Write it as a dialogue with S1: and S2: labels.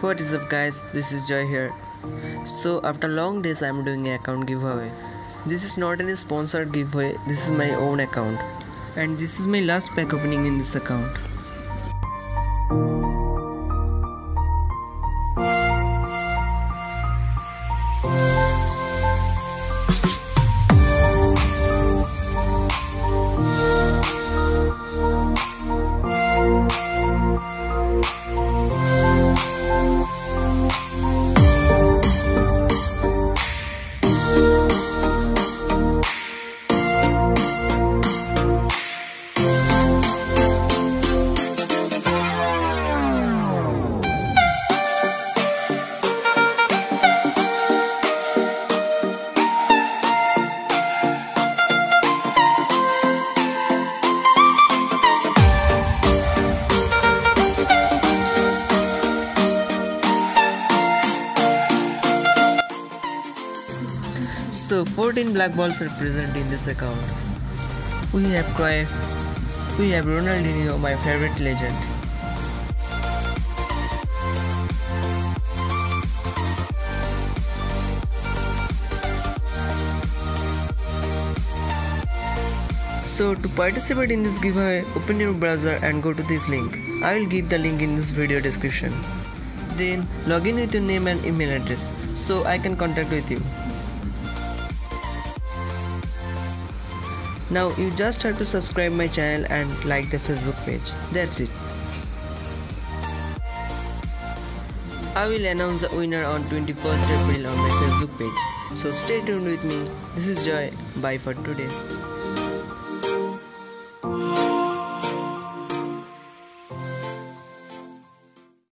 S1: What is up guys, this is Joy here. So after long days I am doing an account giveaway. This is not any sponsored giveaway, this is my own account. And this is my last pack opening in this account. So 14 black balls are present in this account. We have Cruyff, we have Ronaldinho, my favorite legend. So to participate in this giveaway, open your browser and go to this link. I will give the link in this video description. Then log in with your name and email address so I can contact with you. Now you just have to subscribe my channel and like the Facebook page. That's it. I will announce the winner on 21st April on my Facebook page. So stay tuned with me. This is Joy. Bye for today.